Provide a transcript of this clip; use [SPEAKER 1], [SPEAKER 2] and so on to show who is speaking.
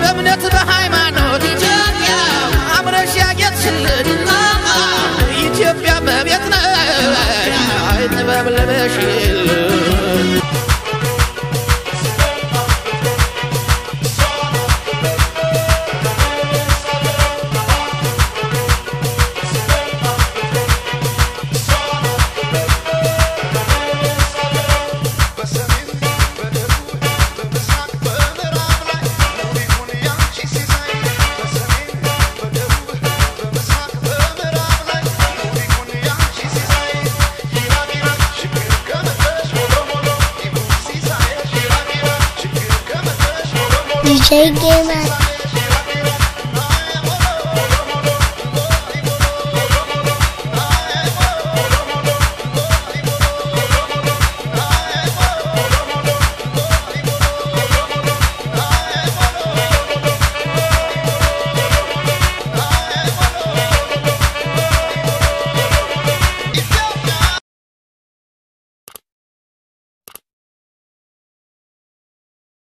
[SPEAKER 1] በእምነት በሃይማኖት ኢትዮጵያ አምረሽ ያጌጥሽልን ኢትዮጵያ መቤት ነይ ጥበብ ለበሽልን
[SPEAKER 2] DJ Gamer.